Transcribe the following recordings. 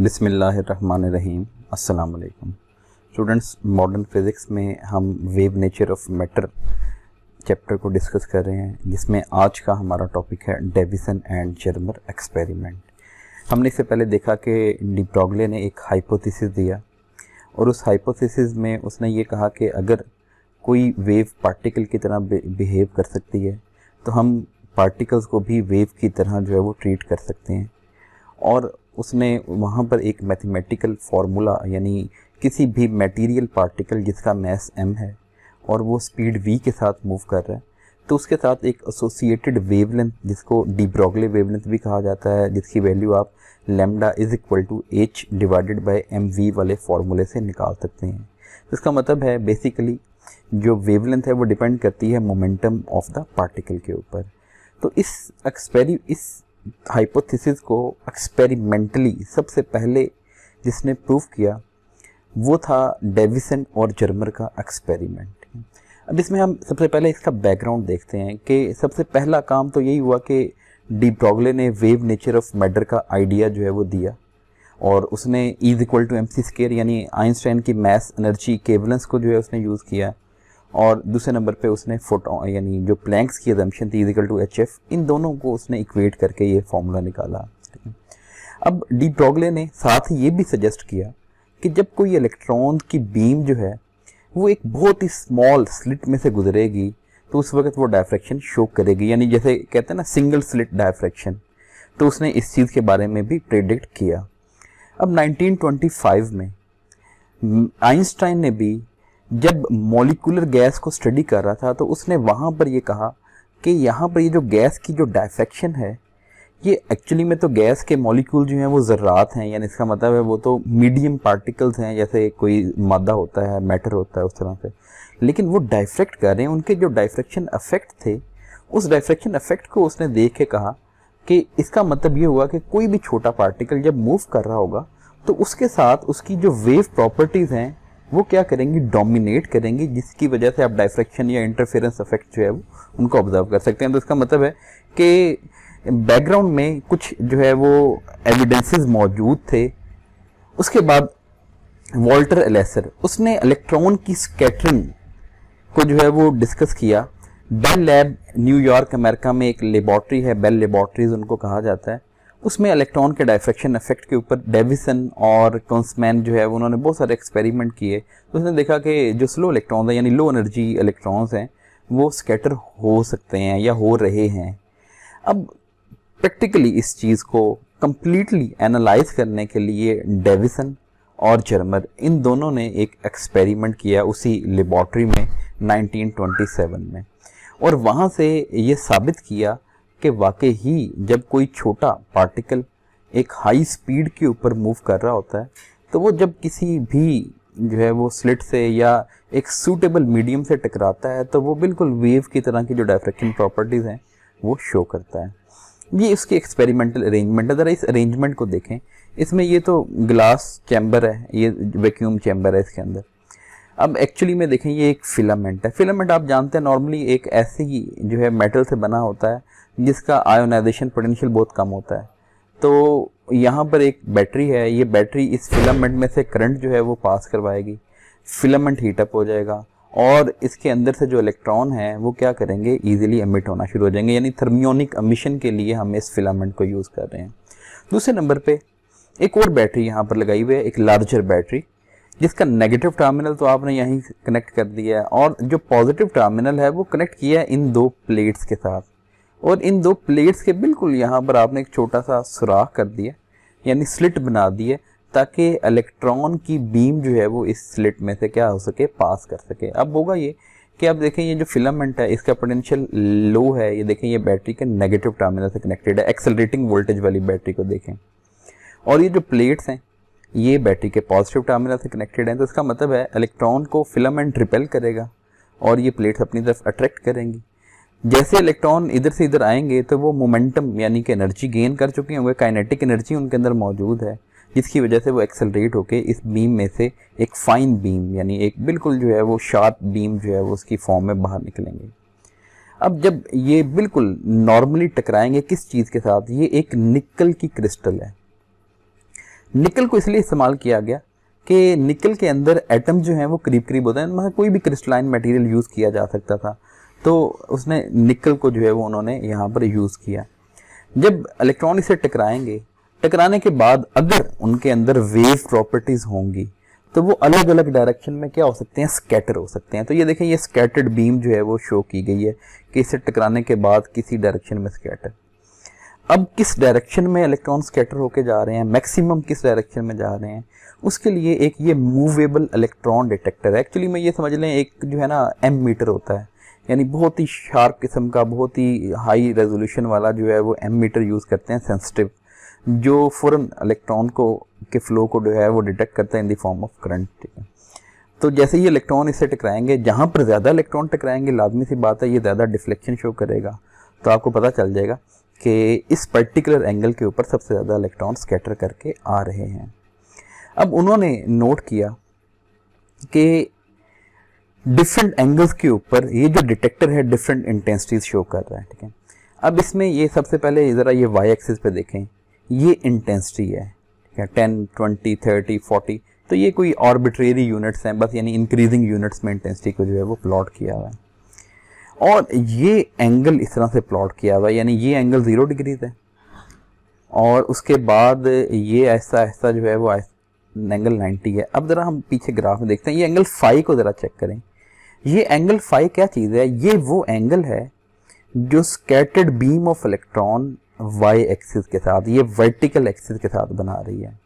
बिसमीम अस्सलाम students, modern physics में हम wave nature of matter chapter को डिस्कस कर रहे हैं, जिसमें आज का हमारा टॉपिक है डेविसन एंड जर्मर एक्सपेरिमेंट। हमने इससे पहले देखा कि डिप्रोगले ने एक हाइपोथेसिस दिया और उस हाइपोथेसिस में उसने ये कहा कि अगर कोई वेव पार्टिकल की तरह बिहेव कर सकती है तो हम पार्टिकल्स को भी वेव की तरह जो है वो ट्रीट कर सकते हैं। और उसने वहाँ पर एक मैथमेटिकल फार्मूला यानी किसी भी मटेरियल पार्टिकल जिसका मैस एम है, और वो स्पीड वी के साथ मूव कर रहा है। तो उसके साथ एक एसोसिएटेड वेवलेंथ जिसको डिब्रोगले वेवलेंथ भी कहा जाता है, जिसकी वैल्यू आप lambda is equal to h divided by m v वाले फार्मूले से निकाल सकते हैं। तो इसका मतलब है बेसिकली जो वेवलेंथ है वो डिपेंड करती है मोमेंटम ऑफ़ द पार्टिकल के ऊपर। तो इस एक्सपेरी इस हाइपोथेसिस को एक्सपेरिमेंटली सबसे पहले जिसने प्रूव किया, वो था डेविसन और जर्मर का एक्सपेरिमेंट अब इसमें हम सबसे पहले इसका बैकग्राउंड देखते हैं कि सबसे पहला काम तो यही हुआ कि डी ब्रॉगले ने वेव नेचर ऑफ़ मैटर का आइडिया जो है वो दिया और उसने is equal to m c square यानी आइंस्टाइन की मैथ एनर्जी केवलेंस को जो है उसने यूज़ किया और दूसरे नंबर पे उसने फ़ोटो यानी जो प्लैंक्स की एजम्पन थी इजिकल टू एच एफ़ इन दोनों को उसने इक्वेट करके ये फॉर्मूला निकाला। अब डी ब्रॉगले ने साथ ही ये भी सजेस्ट किया कि जब कोई इलेक्ट्रॉन की बीम जो है वो एक बहुत ही स्मॉल स्लिट में से गुजरेगी तो उस वक्त वो डायफ्रैक्शन शो करेगी। यानी जैसे कहते हैं ना सिंगल स्लिट डायफ्रैक्शन तो उसने इस चीज़ के बारे में भी प्रेडिक्ट किया। अब 1925 में, आइंस्टाइन ने भी जब मोलिकुलर गैस को स्टडी कर रहा था तो उसने वहाँ पर ये कहा कि यहाँ पर ये जो गैस की जो डायफेक्शन है ये एक्चुअली में तो गैस के मॉलिक्यूल जो हैं वो ज़र्रात हैं, यानी इसका मतलब है वो तो मीडियम पार्टिकल्स हैं, जैसे कोई मादा होता है मैटर होता है उस तरह से। लेकिन वो डाइफ्रेक्ट कर रहे हैं, उनके जो डाइफ्रेक्शन अफेक्ट थे, उस डाइफ्रेक्शन अफेक्ट को उसने देख के कहा कि इसका मतलब ये हुआ कि कोई भी छोटा पार्टिकल जब मूव कर रहा होगा तो उसके साथ उसकी जो वेव प्रॉपर्टीज़ हैं, वो क्या करेंगी? डोमिनेट करेंगी, जिसकी वजह से आप डाइफ्रेक्शन या इंटरफेरेंस इफ़ेक्ट जो है वो उनको ऑब्ज़र्व कर सकते हैं। तो इसका मतलब है कि बैकग्राउंड में कुछ जो है वो एविडेंसेस मौजूद थे। उसके बाद वॉल्टर एलेसर, उसने इलेक्ट्रॉन की स्कैटरिंग को जो है वो डिस्कस किया। बेल लैब न्यूयॉर्क अमेरिका में एक लेबॉर्ट्री है बेल लेबॉर्ट्रीज उनको कहा जाता है। उसमें इलेक्ट्रॉन के डाइफ्रेक्शन इफ़ेक्ट के ऊपर डेविसन और कॉन्समैन जो है उन्होंने बहुत सारे एक्सपेरिमेंट किए। तो उसने देखा कि जो स्लो इलेक्ट्रॉन्स हैं, यानी लो एनर्जी इलेक्ट्रॉन्स हैं, वो स्कैटर हो सकते हैं या हो रहे हैं। अब प्रैक्टिकली इस चीज़ को कम्प्लीटली एनालाइज करने के लिए डेविसन और जर्मर इन दोनों ने एक एक्सपेरिमेंट किया उसी लेबॉर्ट्री में 1927 में। और वहाँ से ये साबित किया कि वाकई ही जब कोई छोटा पार्टिकल एक हाई स्पीड के ऊपर मूव कर रहा होता है तो वो जब किसी भी जो है वो स्लिट से या एक सूटेबल मीडियम से टकराता है तो वो बिल्कुल वेव की तरह की जो डायफ्रेक्शन प्रॉपर्टीज़ हैं, वो शो करता है। ये इसकी एक्सपेरिमेंटल अरेंजमेंट है ज़रा इस अरेंजमेंट को देखें। इसमें ये तो ग्लास चैम्बर है, ये वैक्यूम चैम्बर है इसके अंदर। अब एक्चुअली में देखें, ये एक फिलामेंट है। फिलामेंट आप जानते हैं नॉर्मली एक ऐसे ही जो है मेटल से बना होता है, जिसका आयोनाइजेशन पोटेंशियल बहुत कम होता है। तो यहाँ पर एक बैटरी है, ये बैटरी इस फिलामेंट में से करंट जो है वो पास करवाएगी। फिलामेंट हीटअप हो जाएगा। और इसके अंदर से जो इलेक्ट्रॉन है, वो क्या करेंगे? इजीली एमिट होना शुरू हो जाएँगे। यानी थर्मियोनिक अमिशन के लिए हम इस फिलामेंट को यूज़ कर रहे हैं। दूसरे नंबर पे एक और बैटरी यहाँ पर लगाई हुई है, एक लार्जर बैटरी जिसका नेगेटिव टर्मिनल तो आपने यहीं कनेक्ट कर दिया है, और जो पॉजिटिव टर्मिनल है, वो कनेक्ट किया है इन दो प्लेट्स के साथ। और इन दो प्लेट्स के बिल्कुल यहाँ पर आपने एक छोटा सा सुराख कर दिया, यानी स्लिट बना दिए ताकि इलेक्ट्रॉन की बीम जो है वो इस स्लिट में से क्या हो सके पास कर सके। अब होगा ये कि आप देखें, ये जो फिलामेंट है, इसका पोटेंशियल लो है। ये देखें, ये बैटरी के नेगेटिव टर्मिनल से कनेक्टेड है। एक्सेलरेटिंग वोल्टेज वाली बैटरी को देखें। और ये जो प्लेट्स हैं, ये बैटरी के पॉजिटिव टर्मिनल से कनेक्टेड हैं। तो इसका मतलब है इलेक्ट्रॉन को फिलामेंट रिपेल करेगा और ये प्लेट्स अपनी तरफ़ अट्रैक्ट करेंगी। जैसे इलेक्ट्रॉन इधर से इधर आएँगे तो वो मोमेंटम यानी कि एनर्जी गेन कर चुके होंगे। काइनेटिक एनर्जी उनके अंदर मौजूद है। जिसकी वजह से वो एक्सेलरेट होके इस बीम में से एक फाइन बीम यानी एक बिल्कुल जो है वो शार्प बीम जो है वो उसकी फॉर्म में बाहर निकलेंगे। अब जब ये बिल्कुल नॉर्मली टकराएँगे किस चीज़ के साथ? ये एक निकल की क्रिस्टल है। निकल को इसलिए इस्तेमाल किया गया कि निकल के अंदर एटम जो हैं वो करीब करीब होते हैं मतलब कोई भी क्रिस्टलाइन मटेरियल यूज़ किया जा सकता था। तो उसने निकल को जो है वो उन्होंने यहाँ पर यूज़ किया। जब इलेक्ट्रॉन इसे टकराएँगे टकराने के बाद अगर उनके अंदर वेव प्रॉपर्टीज़ होंगी तो वो अलग अलग डायरेक्शन में क्या हो सकते हैं? स्कैटर हो सकते हैं। तो ये देखें ये स्कैटर्ड बीम जो है, वो शो की गई है कि इसे टकराने के बाद किसी डायरेक्शन में स्कैटर अब किस डायरेक्शन में इलेक्ट्रॉन स्कैटर होके जा रहे हैं? मैक्सिमम किस डायरेक्शन में जा रहे हैं? उसके लिए एक ये मूवेबल इलेक्ट्रॉन डिटेक्टर है। एक्चुअली में ये समझ लें, एक जो है ना एम मीटर होता है। यानी बहुत ही शार्प किस्म का, बहुत ही हाई रेजोल्यूशन वाला जो है, वो एम मीटर यूज़ करते हैं सेंसिटिव जो फ़ौरन इलेक्ट्रॉन को, के फ्लो को जो है वो डिटेक्ट करता है in the form of current ठीक है तो जैसे ही इलेक्ट्रॉन इससे टकराएँगे, जहाँ पर ज़्यादा इलेक्ट्रॉन टकराएँगे, लाजमी सी बात है, ये ज़्यादा डिफ्लेक्शन शो करेगा। तो आपको पता चल जाएगा कि इस पर्टिकुलर एंगल के ऊपर सबसे ज़्यादा इलेक्ट्रॉन स्कैटर करके आ रहे हैं। अब उन्होंने नोट किया कि डिफरेंट एंगल्स के ऊपर ये जो डिटेक्टर है डिफरेंट इंटेंसिटीज शो कर रहा है, ठीक है। अब इसमें ये सबसे पहले ज़रा ये वाई एक्सिस पे देखें। ये इंटेंसिटी है, ठीक है टेन ट्वेंटी थर्टी फोर्टी तो ये कोई ऑर्बिट्रेरी यूनिट्स हैं, बस यानी इंक्रीजिंग यूनिट्स में इंटेंसिटी को जो है वो प्लॉट किया हुआ है। और ये एंगल इस तरह से प्लॉट किया हुआ है, यानी ये एंगल ज़ीरो डिग्रीज है। और उसके बाद ये ऐसा ऐसा जो है वो एंगल 90 है। अब ज़रा हम पीछे ग्राफ में देखते हैं, ये एंगल फाइव को ज़रा चेक करें। ये एंगल फाइव क्या चीज़ है? ये वो एंगल है जो scattered beam of electron y axis के साथ, ये वर्टिकल एक्सिस के साथ बना रही है।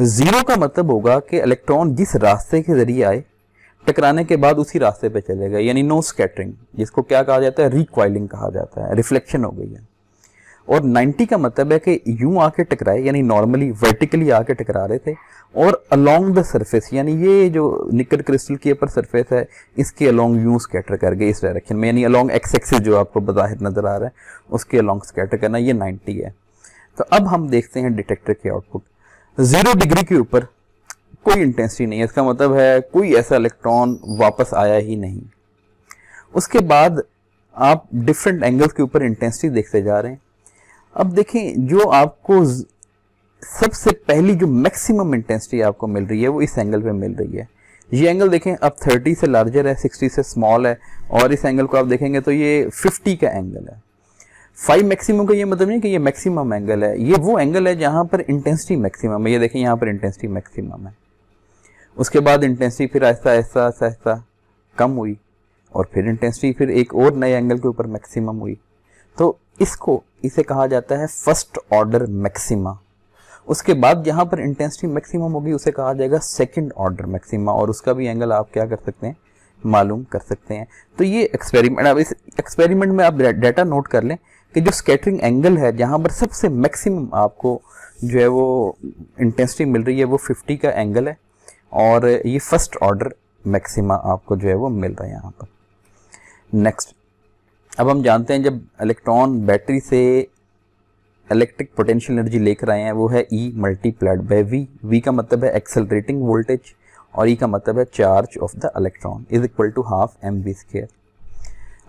ज़ीरो का मतलब होगा कि इलेक्ट्रॉन जिस रास्ते के ज़रिए आए, टकराने के बाद उसी रास्ते पे चलेगा यानी नो स्कैटरिंग जिसको क्या कहा जाता है? रिक्वाइलिंग कहा जाता है। रिफ्लेक्शन हो गई है। और 90 का मतलब है कि यूँ आके टकराए, यानी नॉर्मली वर्टिकली आके टकरा रहे थे, और अलोंग द सरफेस यानी ये जो निकल क्रिस्टल के ऊपर सरफेस है, इसके अलोंग यूँ स्कैटर कर गए इस डायरेक्शन में, यानी अलोंग एक्स एक्सिस जो आपको बाहिर नज़र आ रहा है, उसके अलोंग स्कैटर करना, ये 90 है। तो अब हम देखते हैं डिटेक्टर के आउटपुट ज़ीरो डिग्री के ऊपर कोई इंटेंसिटी नहीं है, इसका मतलब है कोई ऐसा इलेक्ट्रॉन वापस आया ही नहीं। उसके बाद आप डिफरेंट एंगल्स के ऊपर इंटेंसिटी देखते जा रहे हैं। अब देखें, जो आपको सबसे पहली जो मैक्सिमम इंटेंसिटी आपको मिल रही है, वो इस एंगल पे मिल रही है। ये एंगल देखें, अब 30 से लार्जर है 60 से स्मॉल है, और इस एंगल को आप देखेंगे तो ये 50 का एंगल है। फाइव मैक्सिमम का ये मतलब नहीं कि ये मैक्सिमम एंगल है, ये वो एंगल है जहाँ पर इंटेंसिटी मैक्सिमम है। ये देखें, यहाँ पर इंटेंसिटी मैक्सिमम है। उसके बाद इंटेंसिटी फिर ऐसा ऐसा ऐसा ऐसा, कम हुई, और फिर इंटेंसिटी फिर एक और नए एंगल के ऊपर मैक्सिमम हुई। तो इसको इसे कहा जाता है फ़र्स्ट ऑर्डर मैक्सिमा। उसके बाद जहाँ पर इंटेंसिटी मैक्सिमम होगी, उसे कहा जाएगा सेकंड ऑर्डर मैक्सिमा, और उसका भी एंगल आप क्या कर सकते हैं? मालूम कर सकते हैं। तो ये एक्सपेरिमेंट, अब इस एक्सपेरिमेंट में आप डाटा नोट कर लें कि जो स्कैटरिंग एंगल है, जहाँ पर सबसे मैक्सिमम आपको जो है वो इंटेंसिटी मिल रही है, वो 50 का एंगल है, और ये फ़र्स्ट ऑर्डर मैक्सिमा आपको जो है वो मिल रहा है यहाँ पर। नेक्स्ट अब हम जानते हैं जब इलेक्ट्रॉन बैटरी से इलेक्ट्रिक पोटेंशियल एनर्जी लेकर आए हैं, वो है e multiplied by v v का मतलब है एक्सेलरेटिंग वोल्टेज और ई e का मतलब है charge of the electron is equal to half m v square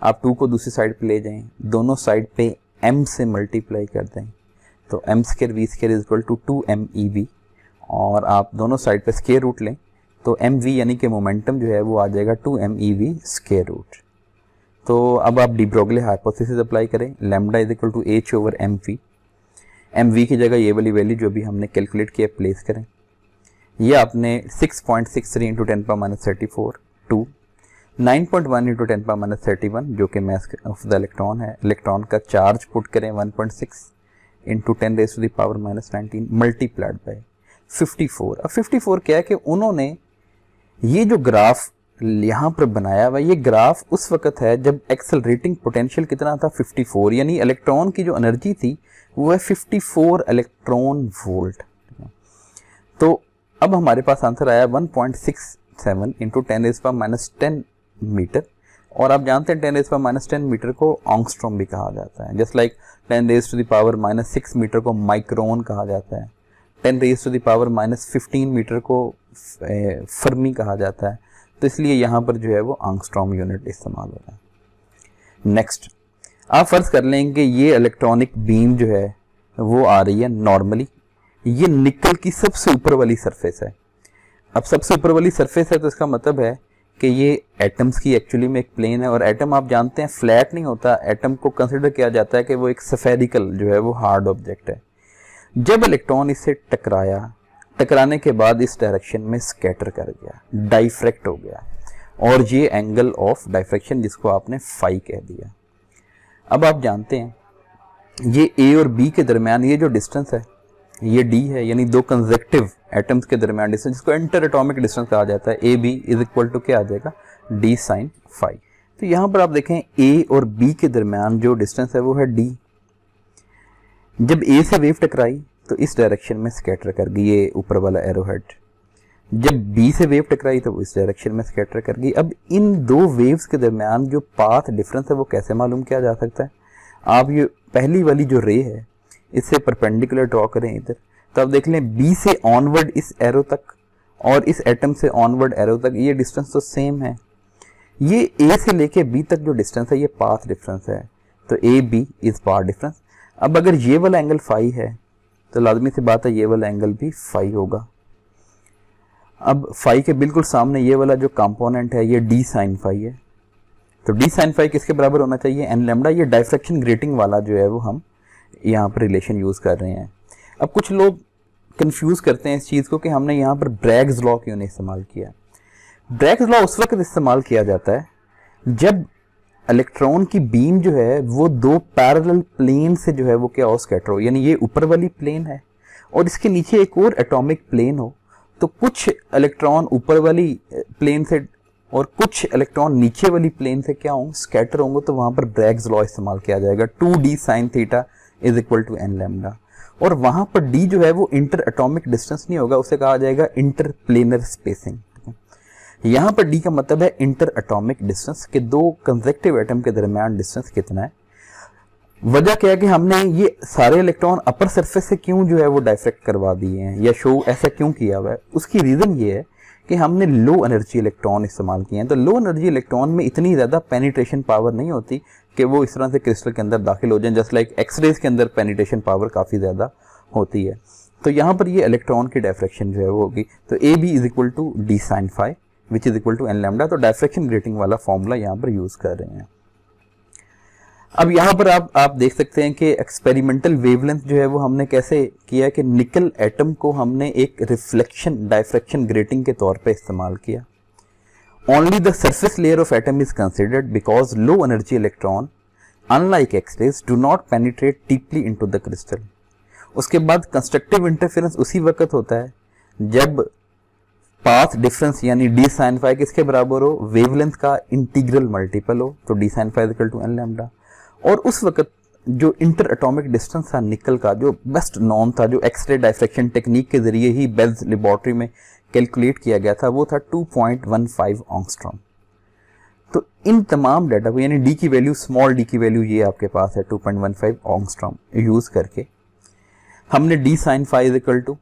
आप टू को दूसरी साइड पे ले जाएँ, दोनों साइड पे एम से मल्टीप्लाई कर दें तो m square v square is equal to two m e v और आप दोनों साइड पे स्केयर रूट लें तो एम वी यानी कि मोमेंटम जो है वो आ जाएगा two m e v square root तो अब आप डिब्रोगले हाइपोथेसिस अप्लाई करें, lambda is equal to h over m v m v की जगह ये वाली वैल्यू जो भी हमने कैलकुलेट किया प्लेस करें। ये आपने 6.63 point six three into ten पर minus thirty four two nine point one into ten पर माइनस थर्टी वन जो कि मैथ ऑफ़ द इलेक्ट्रॉन है इलेक्ट्रॉन का चार्ज पुट करें one point six into ten raise to the power minus nineteen multiplied by fifty four अब fifty four क्या है कि उन्होंने ये जो ग्राफ यहाँ पर बनाया हुआ ये ग्राफ उस वक्त है जब एक्सेलरेटिंग पोटेंशियल कितना था? 54 यानी इलेक्ट्रॉन की जो एनर्जी थी, वो है 54 इलेक्ट्रॉन वोल्ट तो अब हमारे पास आंसर आया 1.67 पॉइंट इंटू टेन एज पर माइनस टेन मीटर और आप जानते हैं टेन एज पर माइनस टेन मीटर को ऑंगस्ट्रॉम भी कहा जाता है। Just like ten raise to the power minus six meter को माइक्रोन कहा जाता है। Ten raise to the power minus fifteen meter को फर्मी कहा जाता है। तो इसलिए यहाँ पर जो है वो आंगस्ट्रॉम यूनिट इस्तेमाल हो रहा है। नेक्स्ट आप फ़र्ज़ कर लें कि ये इलेक्ट्रॉनिक बीम जो है, वो आ रही है नॉर्मली ये निकल की सबसे ऊपर वाली सरफेस है। अब सबसे ऊपर वाली सरफेस है तो इसका मतलब है कि ये एटम्स की एक्चुअली में एक प्लेन है और एटम आप जानते हैं फ्लैट नहीं होता। एटम को कंसिडर किया जाता है कि वो एक सफेरिकल जो है वो हार्ड ऑब्जेक्ट है। जब इलेक्ट्रॉन इससे टकराया टकराने के बाद इस डायरेक्शन में स्कैटर कर गया, डाइफ्रेक्ट हो गया। और ये एंगल ऑफ़ डाइफ्रेक्शन जिसको आपने फाई कह दिया। अब आप जानते हैं, ये ए और बी के दरमियान ये जो डिस्टेंस है, ये डी है, यानी दो कंजेक्टिव एटम्स के दरमियान डिस्टेंस जिसको इंटर एटॉमिक डिस्टेंस कहा जाता है। A B is equal to क्या आ जाएगा? डी साइन फाइव तो यहाँ पर आप देखें ए और बी के दरमियान जो डिस्टेंस है वो है डी जब ए से वेव टकराई तो इस डायरेक्शन में स्कैटर कर गई ये ऊपर वाला एरो हेड जब बी से वेव टकराई तो इस डायरेक्शन में स्कैटर कर गई अब इन दो वेव्स के दरमियान जो पाथ डिफरेंस है, वो कैसे मालूम किया जा सकता है? आप ये पहली वाली जो रे है, इससे परपेंडिकुलर ड्रॉ करें इधर। तो आप देख लें बी से ऑनवर्ड इस एरो तक और इस एटम से ऑनवर्ड एरो तक, ये डिस्टेंस तो सेम है। ये ए से लेके बी तक जो डिस्टेंस है, ये पाथ डिफरेंस है। तो A B is path difference अब अगर ये वाला एंगल फाइव है तो लाजमी सी बात है, ये वाला एंगल भी फाइव होगा। अब फाइव के बिल्कुल सामने ये वाला जो कंपोनेंट है, ये डी साइन फाइव है। तो डी साइन फाइव किसके बराबर होना चाहिए? एन लेमडा ये डाइफ्रेक्शन ग्रेटिंग वाला जो है वो हम यहाँ पर रिलेशन यूज़ कर रहे हैं। अब कुछ लोग कंफ्यूज करते हैं इस चीज़ को कि हमने यहाँ पर ब्रैग्स लॉ क्यों नहीं इस्तेमाल किया? ब्रैग्स लॉ उस वक्त इस्तेमाल किया जाता है, जब इलेक्ट्रॉन की बीम जो है, वो दो पैरेलल प्लेन से जो है, वो क्या स्कैटर हो। यानी ये ऊपर वाली प्लेन है और इसके नीचे एक और एटॉमिक प्लेन हो। तो कुछ इलेक्ट्रॉन ऊपर वाली प्लेन से और कुछ इलेक्ट्रॉन नीचे वाली प्लेन से क्या होंगे स्कैटर होंगे तो वहाँ पर ब्रैग्स लॉ इस्तेमाल किया जाएगा। Two d sine theta is equal to n lambda. और वहाँ पर डी जो है, वो इंटर एटॉमिक डिस्टेंस नहीं होगा, उसे कहा जाएगा इंटर प्लेनर स्पेसिंग यहाँ पर डी का मतलब है इंटर एटॉमिक डिस्टेंस के दो कंजेक्टिव एटम के दरमियान डिस्टेंस कितना है। वजह क्या है कि हमने ये सारे इलेक्ट्रॉन अपर सरफेस से क्यों जो है वो डाइफ्रेक्ट करवा दिए हैं, या शो ऐसा क्यों किया हुआ है? उसकी रीजन ये है कि हमने लो एनर्जी इलेक्ट्रॉन इस्तेमाल किए हैं। तो लो एनर्जी इलेक्ट्रॉन में इतनी ज़्यादा पेनिट्रेशन पावर नहीं होती कि वो इस तरह से क्रिस्टल के अंदर दाखिल हो जाए जस्ट लाइक एक्सरेज के अंदर पेनिट्रेशन पावर काफ़ी ज़्यादा होती है। तो यहाँ पर ये इलेक्ट्रॉन की डायफ्रेक्शन जो है वो होगी। तो A B is equal to D sine five which is equal to N lambda तो डायफ्रेक्शन ग्रेटिंग वाला फॉर्मूला यहाँ पर यूज़ कर रहे हैं। अब यहाँ पर आप आप देख सकते हैं कि एक्सपेरिमेंटल वेवलेंथ जो है वो हमने कैसे किया कि निकल एटम को हमने एक रिफ्लेक्शन डायफ्रेक्शन ग्रेटिंग के तौर पे इस्तेमाल किया। Only the surface layer of atom is considered because low energy electron unlike x rays do not penetrate deeply into the crystal उसके बाद कंस्ट्रक्टिव इंटरफेरेंस उसी वक्त होता है, जब पाथ डिफरेंस यानी डी साइन फाइव किसके बराबर हो? वेवलेंथ का इंटीग्रल मल्टीपल हो तो d sine five equal to n lambda. और उस वक्त जो इंटर एटॉमिक डिस्टेंस था निकल का, जो बेस्ट नॉन था, जो एक्सरे डाइफ्रेक्शन टेक्निक के ज़रिए ही बेल्स लेबॉर्ट्री में कैलकुलेट किया गया था, वो था 2.15 ऑंगस्ट्रॉम तो इन तमाम डाटा को, यानी डी की वैल्यू, स्मॉल डी की वैल्यू, ये आपके पास है 2.15 ऑंगस्ट्रॉम यूज़ करके। हमने d sine five equal to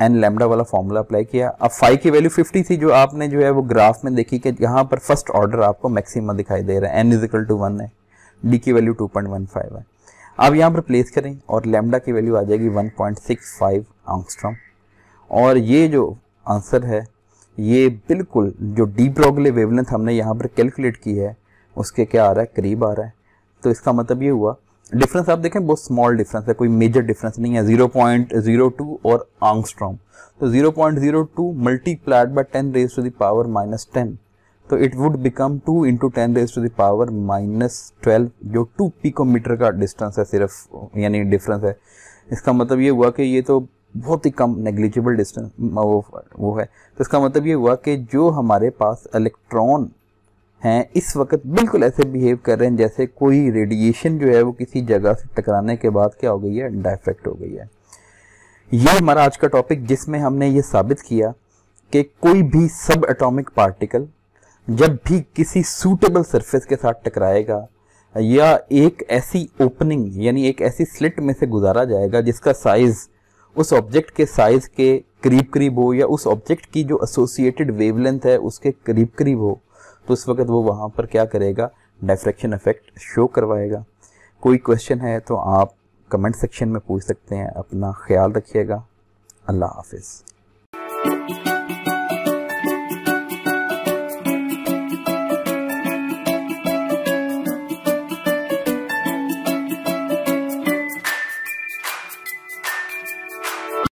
n lambda वाला फॉर्मूला अप्लाई किया। अब फाइव की वैल्यू 50 थी जो आपने जो है वो ग्राफ में देखी कि यहाँ पर फ़र्स्ट ऑर्डर आपको मैक्सिमम दिखाई दे रहा है। एन इजिकल टू वन है। डी की वैल्यू 2.15 है। आप यहाँ पर प्लेस करें और लेमडा की वैल्यू आ जाएगी 1.65 आंगस्ट्रॉम और ये जो आंसर है, ये बिल्कुल जो डी ब्रॉगले वेवलेंथ हमने यहाँ पर कैलकुलेट की है, उसके क्या आ रहा है? करीब आ रहा है। तो इसका मतलब ये हुआ डिफरेंस आप देखें, बहुत स्मॉल डिफरेंस है, कोई मेजर डिफरेंस नहीं है 0.02 और आंगस्ट्रॉम तो 0.02 multiplied by 10 raise to the power minus ten तो it would become two into ten raise to the power minus twelve जो टू पिकोमीटर का डिस्टेंस है सिर्फ़, यानी डिफरेंस है। इसका मतलब ये हुआ कि ये तो बहुत ही कम नेग्लिजिबल डिस्टेंस वो वो है। तो इसका मतलब ये हुआ कि जो हमारे पास इलेक्ट्रॉन हैं, इस वक्त बिल्कुल ऐसे बिहेव कर रहे हैं जैसे कोई रेडिएशन जो है वो किसी जगह से टकराने के बाद क्या हो गई है डायफ्रेक्ट हो गई है। ये हमारा आज का टॉपिक जिसमें हमने ये साबित किया कि कोई भी सब एटॉमिक पार्टिकल जब भी किसी सूटेबल सरफेस के साथ टकराएगा या एक ऐसी ओपनिंग यानी एक ऐसी स्लिट में से गुजारा जाएगा जिसका साइज़ उस ऑब्जेक्ट के साइज़ के करीब करीब हो या उस ऑब्जेक्ट की जो एसोसिएटेड वेवलेंथ है उसके करीब करीब हो तो उस वक्त वो वहाँ पर क्या करेगा? डायफ्रैक्शन इफ़ेक्ट शो करवाएगा। कोई क्वेश्चन है तो आप कमेंट सेक्शन में पूछ सकते हैं। अपना ख्याल रखिएगा। अल्लाह हाफिज़।